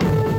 Lord.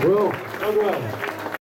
João, agora.